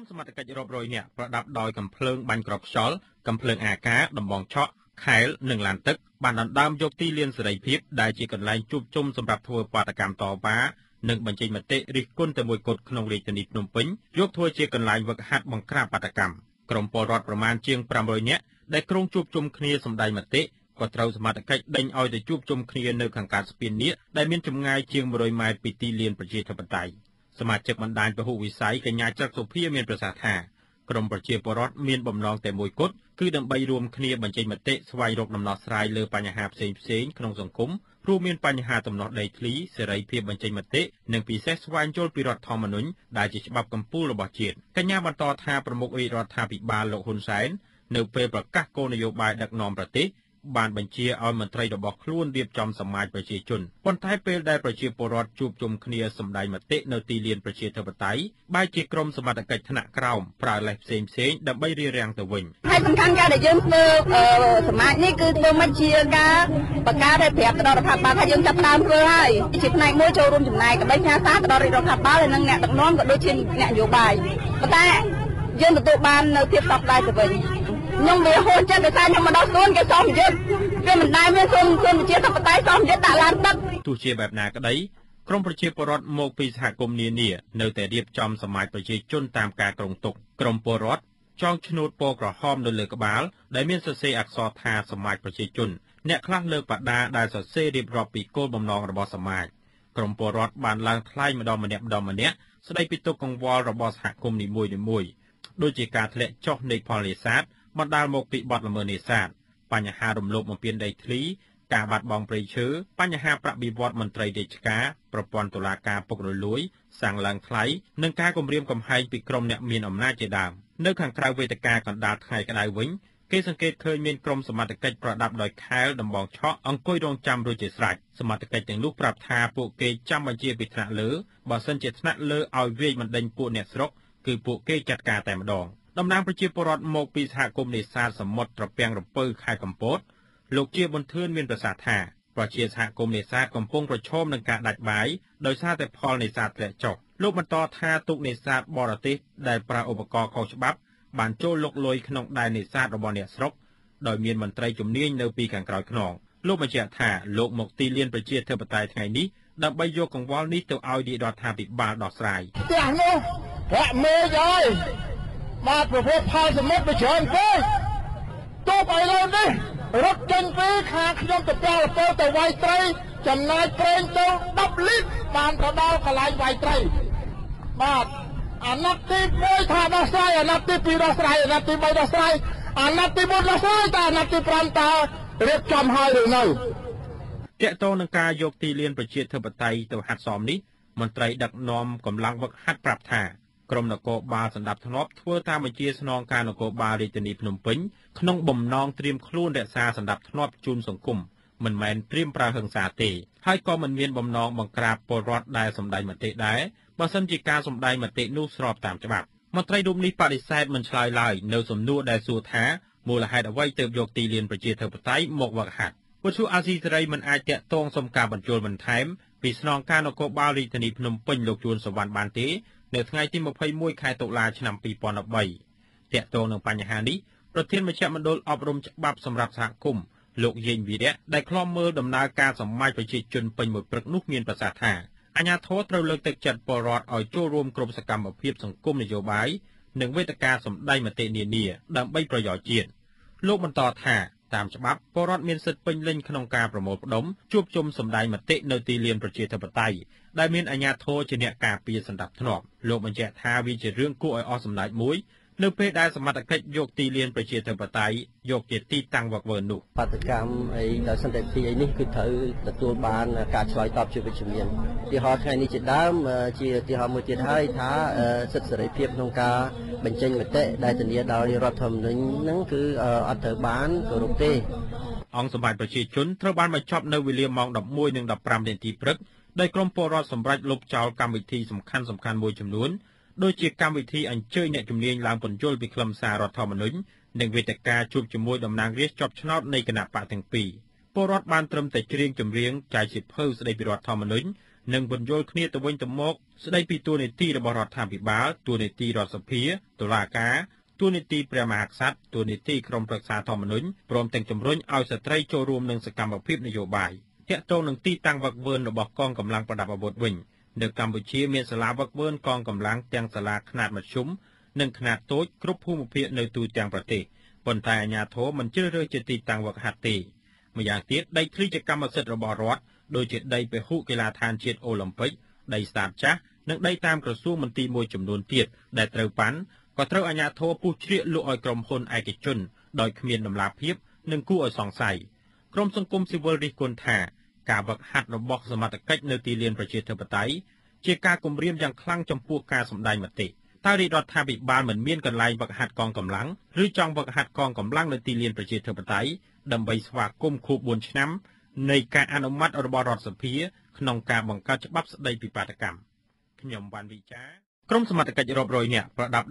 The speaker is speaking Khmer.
ក្រុមសមត្ថកិច្ចរាប់រយនាក់ប្រដាប់ដោយកំភ្លើងបាញ់គ្រាប់ខ្យល់កំភ្លើងអាកាសដំបងឆក់ខែលនិងឡានទឹកបានដណ្ដើមយកទីលានសេរីភាពដែលជាកន្លែងជួបជុំសម្រាប់ធ្វើបាតកម្មតវ៉ានិងបញ្ចេញមតិរិះគន់ទៅមួយគត់ក្នុងរាជធានីភ្នំពេញយកធ្វើជាកន្លែងវឹកហាត់បង្ក្រាបបាតកម្មក្រុមពលរដ្ឋប្រមាណជាង500នាក់ដែលក្រុងជួបជុំគ្នាសម្ដែងមតិក៏ត្រូវសមត្ថកិច្ចដេញឲ្យទៅជួបជុំគ្នានៅខាងកើតស្ពាននេះដែលមានចម្ងាយជាង100ម៉ែត្រពីទីលានប្រជាធិបតេយ្យ សមាជិកបណ្ដាញពហុវិស័យកញ្ញាច័ន្ទសុភាមានប្រសាសន៍ថាក្រមប្រជាពលរដ្ឋមានបំណងតែមួយគត់គឺដើម្បីរួមគ្នាបញ្ចេញមតិស្វែងរកដំណោះស្រាយលើបញ្ហាផ្សេងផ្សេងក្នុងសង្គមរួមមានបញ្ហាដំណោះដីធ្លីសេរីភាពបញ្ចេញមតិនិងពិសេសស្វែងយល់ពីរដ្ឋធម្មនុញ្ញដែលជាច្បាប់កម្ពុជារបស់ជាតិកញ្ញាបន្តថាប្រមុខរាជរដ្ឋាភិបាលលោកហ៊ុនសែននៅពេលប្រកាសគោលនយោបាយដឹកនាំប្រទេស បានបញ្ជាឲ្យមន្ត្រីរបស់ខ្លួនរៀបចំសមាជប្រជាជនប៉ុន្តែពេលដែលប្រជាពលរដ្ឋជួបជុំគ្នាសម្ដែងមតិនៅទីលានប្រជាធិបតេយ្យបែរជាក្រុមសមត្ថកិច្ចថ្នាក់ក្រោមប្រើលេសផ្សេងផ្សេងដើម្បីរារាំងទៅវិញហើយសំខាន់ការដែលយើងធ្វើសមាជនេះគឺធ្វើមកជាការបង្កើតឲ្យប្រាប់ទៅដល់រដ្ឋាភិបាលថាយើងចាប់ដើមធ្វើហើយជាផ្នែកមួយចូលរួមចំណែកដើម្បីផ្ញើសារទៅដល់រដ្ឋាភិបាលនិងអ្នកដឹកនាំក៏ដូចជាអ្នកនយោបាយប៉ុន្តែយើងទទួលបាននៅភាពសោកស្ដាយទៅវិញ ខ្ញុំវាហួសចិត្តដោយសារខ្ញុំមកដល់សួនគេសមយុទ្ធគេមិនដែលមានសួនសួនវិជាធិបតេយ្យសមយុទ្ធដាក់ឡានទឹកទោះជាបែបណាក្តីក្រមប្រជាពលរដ្ឋមកពីសហគមន៍នានានៅតែរៀបចំសមាជប្រជាជនតាមការក្រុងទុកក្រមពលរដ្ឋចងឈ្នួតពណ៌ក្រហមនៅលើក្បាលដែលមានសរសេរអក្សរថាសមាជប្រជាជន អ្នកខ្លះលើកបដាដែលសរសេររៀបរាប់ពីគោលបំណងរបស់សមាជក្រមពលរដ្ឋបានឡើងថ្លែងម្ដងម្នាក់ម្ដងម្នាក់ស្ដីពីទុកកង្វល់របស់សហគមន៍នីមួយៗដូចជាការធ្លាក់ចុះនៃផលនេសាទ បណ្ដាលមកពីបទល្មើសនេសាទបញ្ហារំលោភបំពានដីធ្លីការបាត់បង់ព្រៃឈើបញ្ហាប្រាក់បៀវត្សមន្ត្រីរាជការប្រព័ន្ធតុលាការពុករលួយសាំងឡើងថ្លៃនិងការគំរាមកំហែងពីក្រុមអ្នកមានអំណាចជាដើមនៅខាងក្រៅវេទិកាកណ្ដាលថ្ងៃក្តៅវិញគេសង្កេតឃើញមានក្រុមសមត្ថកិច្ចប្រដាប់ដោយខែលដំបងឆក់អង្គុយរងចាំរួចជាស្រេចសមត្ថកិច្ចទាំងនោះប្រាប់ថាពួកគេចាំបញ្ជាពីថ្នាក់លើបើសិនជាថ្នាក់លើឲ្យវាយមិនដេញពួកអ្នកស្រុកគឺពួកគេចាត់ការតែម្ដង តំណាងប្រជាពលរដ្ឋមកពីសហគមន៍នេសាទសមុទ្រត្រពាំងរពៅខេត្តកំពតលោកជាប៊ុនធឿនមានប្រសាសន៍ថាប្រជាសហគមន៍នេសាទកំពុងប្រឈមនឹងការដាច់បាយដោយសារតែផលនេសាទធ្លាក់ចុះលោកបន្តថាទូកនេសាទបរទេសដែលប្រើឧបករណ៍ខុសច្បាប់ បានចូលលុកលុយក្នុងដែននេសាទរបស់អ្នកស្រុកដោយមានមន្ត្រីជំនាញនៅពីខាងក្រោយខ្នងលោកបញ្ជាក់ថាលោកមកទីលានប្រជាធិបតេយ្យថ្ងៃនេះដើម្បីយកកង្វល់នេះទៅឲ្យរាជរដ្ឋាភិបាលដោះស្រាយផ្ទះនោះប្រាក់មេហើយ បាទប្រភពផលសមុទ្រវាច្រើនពេកទោះឥឡូវនេះរត់ចេញពីខាងខ្ញុំទៅពាល់លពៅទៅវាយត្រី ចំណាយប្រេងទៅ10លីត្របានទៅដល់កន្លែងវាយត្រីបាទអាណត្តិទី1ថាដោះស្រាយអាណត្តិទី2ដោះស្រាយអាណត្តិទី3ដោះស្រាយអាណត្តិទី4ដោះស្រាយតែអាណត្តិទី5តើរៀបចំហើយឬនៅតកតងនឹងការយកទីលានប្រជាធិបតេយ្យទៅហាត់សមនេះមន្ត្រីដឹកនាំកម្លាំងវឹកហាត់ប្រាប់ថា ក្រមនគរបាលសម្ដាប់ធ្នាប់ធ្វើតាមបញ្ជាស្នងការនគរបាលរាជធានីភ្នំពេញក្នុងបំណងត្រៀមខ្លួនរក្សាសម្ដាប់ធ្នាប់ជូនសង្គមមិនមែនត្រៀមប្រើហិង្សាទេហើយក៏មិនមានបំណងបង្ក្រាបពលរដ្ឋដែលសម្ដែងមតិដែរបើសិនជាការសម្ដែងមតិនោះស្របតាមច្បាប់មន្ត្រីរូបនេះបដិសេធមិនឆ្លើយឡើយនៅសំណួរដែលសួរថាមូលហេតុអ្វីទើបយកទីលានប្រជាធិបតេយ្យមកវឹកហាត់ពុទ្ធអាស៊ីសេរីមិនអាចតាក់ទងសុំការបញ្ជូលបន្ថែមពីស្នងការនគរបាលរាជធានីភ្នំពេញលោកជួនសវណ្ណបានទេ នៅថ្ងៃទី21ខែតុលាឆ្នាំ2013ទាក់ទងនឹងបញ្ហានេះប្រធានមជ្ឈមណ្ឌលអប់រំច្បាប់សម្រាប់សហគមន៍លោកយេងវីរៈដែលខ្លំមើលដំណើរការសមាជប្រជាជនពេញមួយព្រឹកនោះមានប្រសាសន៍ថាអាញាធរត្រូវលើកទឹកចិត្តពលរដ្ឋឲ្យចូលរួមគ្រប់សកម្មភាពសង្គមនយោបាយនិងវេទិកាសម្ដែងមតិនានាដើម្បីប្រយោជន៍ជាតិលោកបន្តថា តាមច្បាប់ពលរដ្ឋមានសិទ្ធិពេញលេញក្នុងការប្រមូលផ្ដុំជួបជុំសម្ដែងមតិនៅទីលានប្រជាធិបតេយ្យដែលមានអាជ្ញាធរជាអ្នកការពារសន្តិភាពធ្នាប់លោកបញ្ជាក់ថាវាជារឿងគួរឲ្យអស់សម្ដេចមួយ នៅពេលដែលសមត្ថកិច្ចយកទីលានប្រជាធិបតេយ្យយកជាទីតាំងវឹកវើនោះបដកម្មអីដល់សន្តិភាពអីនេះគឺត្រូវទទួលបានការឆ្លើយតបជាវិជ្ជមានទីហោថ្ងៃនេះជាដើមជាទីហោមួយទៀតហើយថាសិទ្ធិសេរីភាពក្នុងការបញ្ចេញមតិដែលធានាដោយរដ្ឋធម្មនុញ្ញហ្នឹងគឺអត់ត្រូវបានគោរពទេអង្គសម្បត្តិប្រជាជនត្រូវបានបញ្ចប់នៅវេលាម៉ោង11:15នាទីព្រឹកដោយក្រុមពលរដ្ឋសម្រាប់លុបចោលកម្មវិធីសំខាន់សំខាន់មួយចំនួន ដូចជាកម្មវិធីអញ្ជើញអ្នកជំនាញឡើងពន្យល់ពីខ្លឹមសាររដ្ឋធម្មនុញ្ញនិងវេទិកាជួបជាមួយតំណាងរាស្ត្រជាប់ឆ្នោតនៃគណៈបកទាំងពីរពលរដ្ឋបានត្រឹមតែច្រៀងចម្រៀងចែកសិភៅស្ដីពីរដ្ឋធម្មនុញ្ញនិងបញ្យល់គ្នាទៅវិញទៅមកស្ដីពីទួលនីតិរបស់រដ្ឋាភិបាលទួលនីតិរដ្ឋសភាតុលាការទួលនីតិព្រះមហាក្សត្រទួលនីតិក្រមប្រឹក្សាធម្មនុញ្ញព្រមទាំងជំរុញឲ្យស្ត្រីចូលរួមនឹងសកម្មភាពនយោបាយទាក់ទងនឹងទីតាំងវឹកវើរបស់កងកម្លាំងប្រដាប់អាវុធវិញ នៅកម្ពុជាមានសាលាវឹកវើកងកម្លាំងទាំងសាលាខ្នាតមធ្យមនិងខ្នាតតូចគ្រប់ភូមិភាគនៅទូទាំងប្រទេសប៉ុន្តែអាជ្ញាធរមិនជ្រើសរើសជាទីតាំងវឹកហាត់ទេម្យ៉ាងទៀតដីធ្លីជាកម្មសិទ្ធិរបស់រដ្ឋដូចជាដីពហុកីឡាដ្ឋានជាតិអូឡ িম্প ិកដីស្តាតចាស់និងដីតាមក្រសួងមន្ទីរមួយចំនួនទៀតដែលត្រូវប៉ាន់ក៏ត្រូវអាជ្ញាធរពុះជ្រៀកលក់ឲ្យក្រុមហ៊ុនឯកជនដោយគ្មានដំណាភាពនិងគួរឲ្យសង្ស័យក្រមសង្គមស៊ីវិលរិះគន់ថា ការវឹកហាត់របស់សមត្ថកិច្ចនៅទីលានប្រជាធិបតេយ្យជាការគំរាមយ៉ាងខ្លាំងចំពោះការសម្ដែងមតិតើរាជរដ្ឋាភិបាលមិនមានកន្លែងវឹកហាត់កងកម្លាំងឬចង់វឹកហាត់កងកម្លាំងនៅទីលានប្រជាធិបតេយ្យដើម្បីស្វាគមន៍ខួប4ឆ្នាំនៃការអនុម័តរបស់រដ្ឋសភាក្នុងការបង្កើតច្បាប់ស្តីពីបាតកម្មខ្ញុំវ៉ាន់វិចា ក្រុមសមត្ថកិច្ចរាប់រយនាក់ប្រដាប់